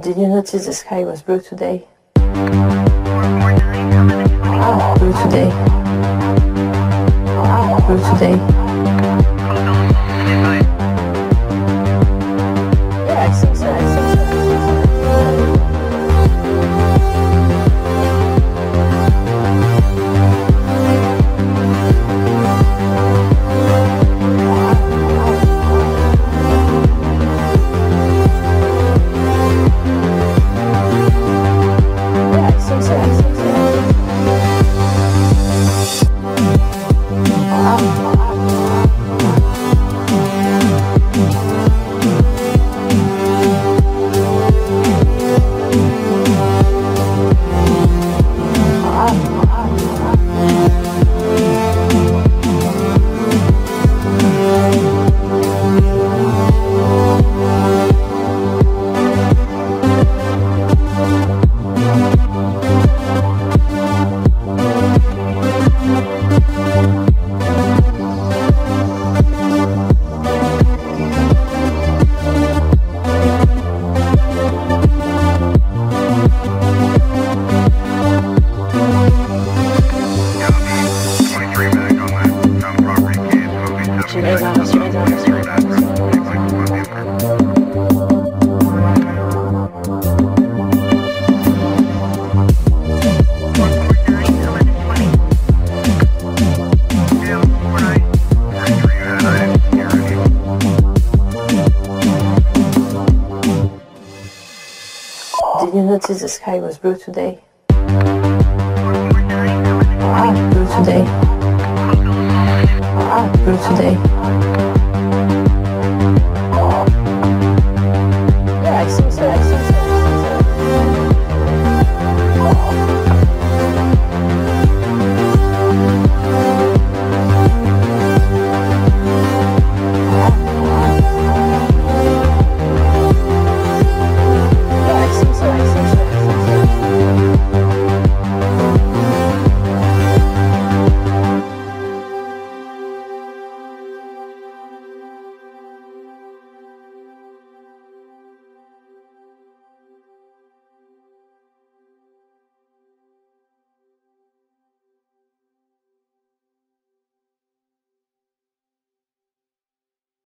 Did you notice the sky was blue today? Ah, blue today. Ah, blue today. Yeah, I think so. Did you notice the sky was blue today? Ah, blue today. Ah, blue today.